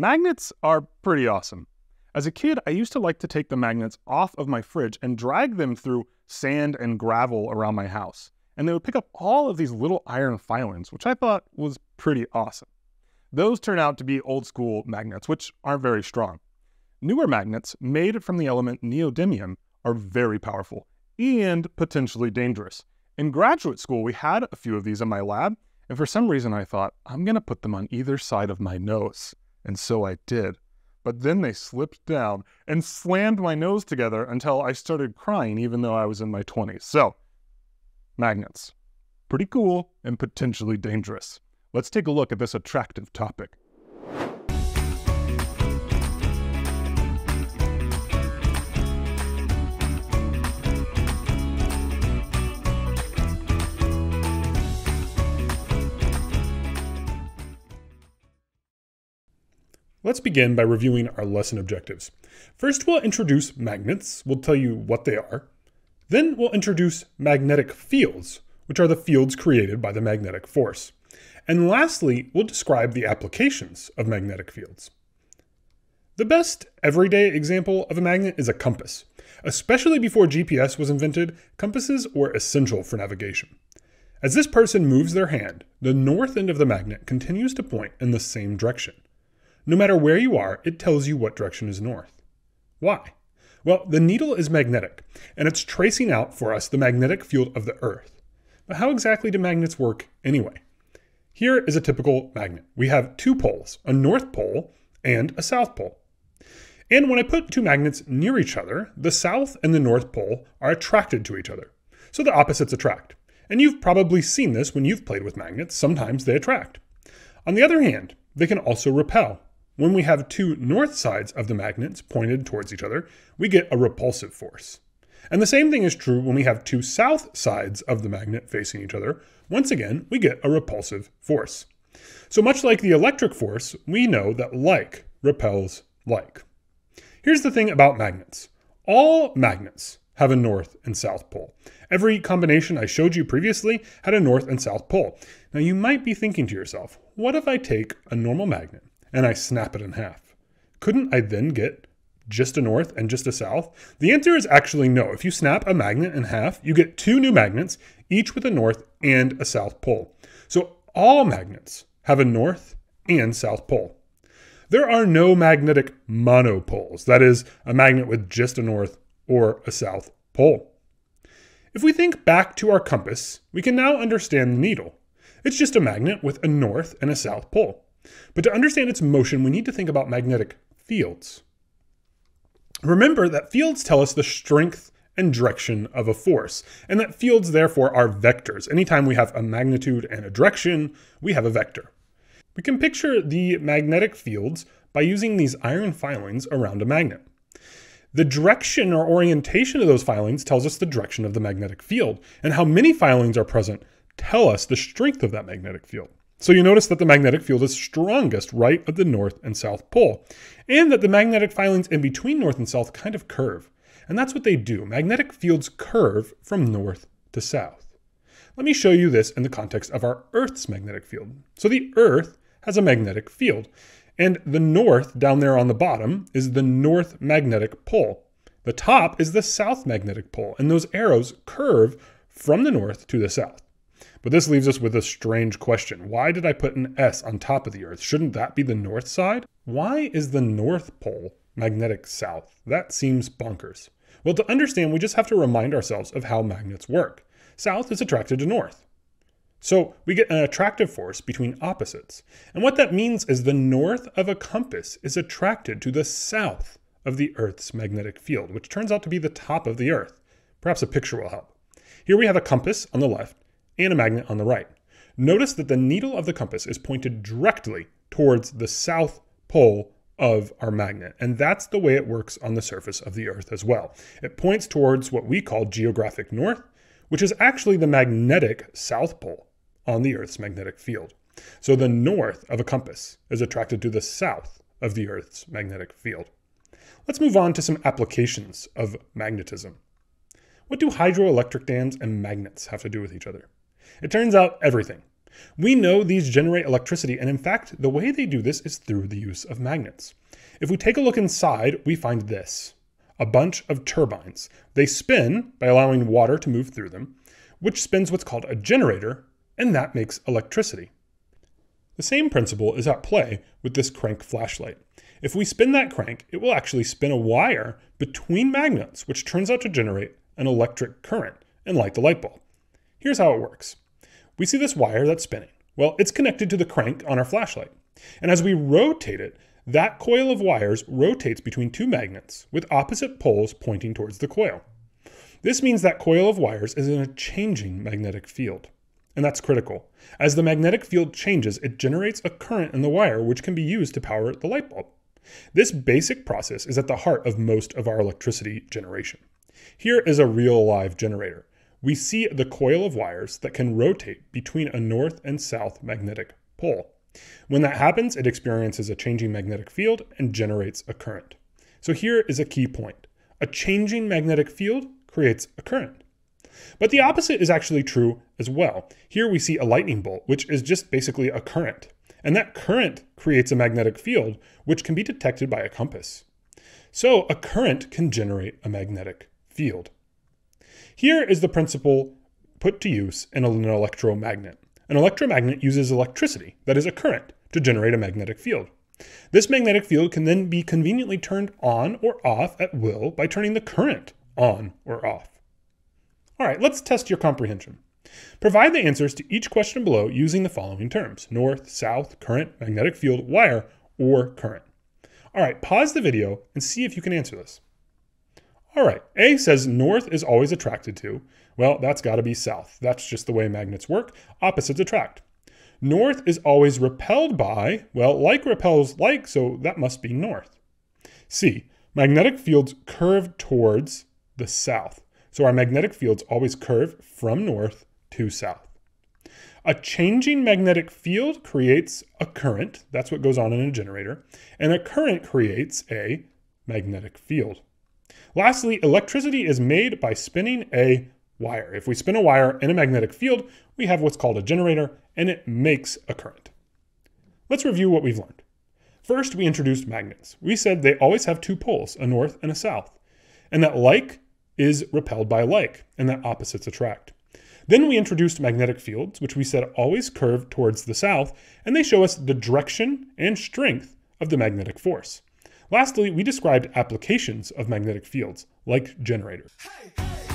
Magnets are pretty awesome. As a kid, I used to like to take the magnets off of my fridge and drag them through sand and gravel around my house. And they would pick up all of these little iron filings, which I thought was pretty awesome. Those turn out to be old school magnets, which aren't very strong. Newer magnets, made from the element neodymium, are very powerful and potentially dangerous. In graduate school, we had a few of these in my lab, and for some reason I thought, I'm going to put them on either side of my nose. And so I did. But then they slipped down and slammed my nose together until I started crying, even though I was in my 20s. So, magnets. Pretty cool and potentially dangerous. Let's take a look at this attractive topic. Let's begin by reviewing our lesson objectives. First, we'll introduce magnets. We'll tell you what they are. Then we'll introduce magnetic fields, which are the fields created by the magnetic force. And lastly, we'll describe the applications of magnetic fields. The best everyday example of a magnet is a compass. Especially before GPS was invented, compasses were essential for navigation. As this person moves their hand, the north end of the magnet continues to point in the same direction. No matter where you are, it tells you what direction is north. Why? Well, the needle is magnetic, and it's tracing out for us the magnetic field of the Earth. But how exactly do magnets work anyway? Here is a typical magnet. We have two poles, a north pole and a south pole. And when I put two magnets near each other, the south and the north pole are attracted to each other. So the opposites attract. And you've probably seen this when you've played with magnets. Sometimes they attract. On the other hand, they can also repel. When we have two north sides of the magnets pointed towards each other, we get a repulsive force. And the same thing is true when we have two south sides of the magnet facing each other. Once again, we get a repulsive force. So much like the electric force, we know that like repels like. Here's the thing about magnets. All magnets have a north and south pole. Every combination I showed you previously had a north and south pole. Now you might be thinking to yourself, what if I take a normal magnet and I snap it in half? Couldn't I then get just a north and just a south? The answer is actually no. If you snap a magnet in half, you get two new magnets, each with a north and a south pole. So all magnets have a north and south pole. There are no magnetic monopoles, that is, a magnet with just a north or a south pole. If we think back to our compass, we can now understand the needle. It's just a magnet with a north and a south pole. But to understand its motion, we need to think about magnetic fields. Remember that fields tell us the strength and direction of a force, and that fields therefore are vectors. Anytime we have a magnitude and a direction, we have a vector. We can picture the magnetic fields by using these iron filings around a magnet. The direction or orientation of those filings tells us the direction of the magnetic field, and how many filings are present tell us the strength of that magnetic field. So you notice that the magnetic field is strongest right at the north and south pole, and that the magnetic filings in between north and south kind of curve. And that's what they do. Magnetic fields curve from north to south. Let me show you this in the context of our Earth's magnetic field. So the Earth has a magnetic field, and the north down there on the bottom is the north magnetic pole. The top is the south magnetic pole, and those arrows curve from the north to the south. But this leaves us with a strange question. Why did I put an S on top of the Earth? Shouldn't that be the north side? Why is the North Pole magnetic south? That seems bonkers. Well, to understand, we just have to remind ourselves of how magnets work. South is attracted to north. So we get an attractive force between opposites. And what that means is the north of a compass is attracted to the south of the Earth's magnetic field, which turns out to be the top of the Earth. Perhaps a picture will help. Here we have a compass on the left and a magnet on the right. Notice that the needle of the compass is pointed directly towards the south pole of our magnet. And that's the way it works on the surface of the Earth as well. It points towards what we call geographic north, which is actually the magnetic south pole on the Earth's magnetic field. So the north of a compass is attracted to the south of the Earth's magnetic field. Let's move on to some applications of magnetism. What do hydroelectric dams and magnets have to do with each other? It turns out everything. We know these generate electricity, and in fact, the way they do this is through the use of magnets. If we take a look inside, we find this a bunch of turbines. They spin by allowing water to move through them, which spins what's called a generator, and that makes electricity. The same principle is at play with this crank flashlight. If we spin that crank, it will actually spin a wire between magnets, which turns out to generate an electric current and light the light bulb. Here's how it works. We see this wire that's spinning. Well, it's connected to the crank on our flashlight. And as we rotate it, that coil of wires rotates between two magnets with opposite poles pointing towards the coil. This means that coil of wires is in a changing magnetic field. And that's critical. As the magnetic field changes, it generates a current in the wire which can be used to power the light bulb. This basic process is at the heart of most of our electricity generation. Here is a real live generator. We see the coil of wires that can rotate between a north and south magnetic pole. When that happens, it experiences a changing magnetic field and generates a current. So here is a key point. A changing magnetic field creates a current. But the opposite is actually true as well. Here we see a lightning bolt, which is just basically a current. And that current creates a magnetic field, which can be detected by a compass. So a current can generate a magnetic field. Here is the principle put to use in an electromagnet. An electromagnet uses electricity, that is a current, to generate a magnetic field. This magnetic field can then be conveniently turned on or off at will by turning the current on or off. All right, let's test your comprehension. Provide the answers to each question below using the following terms north, south, current, magnetic field, wire, or current. All right, pause the video and see if you can answer this. All right, A says north is always attracted to. Well, that's got to be south. That's just the way magnets work. Opposites attract. North is always repelled by, well, like repels like, so that must be north. C, magnetic fields curve towards the south. So our magnetic fields always curve from north to south. A changing magnetic field creates a current. That's what goes on in a generator. And a current creates a magnetic field. Lastly, electricity is made by spinning a wire. If we spin a wire in a magnetic field, we have what's called a generator, and it makes a current. Let's review what we've learned. First, we introduced magnets. We said they always have two poles, a north and a south, and that like is repelled by like, and that opposites attract. Then we introduced magnetic fields, which we said always curve towards the south, and they show us the direction and strength of the magnetic force. Lastly, we described applications of magnetic fields, like generators. Hey, hey.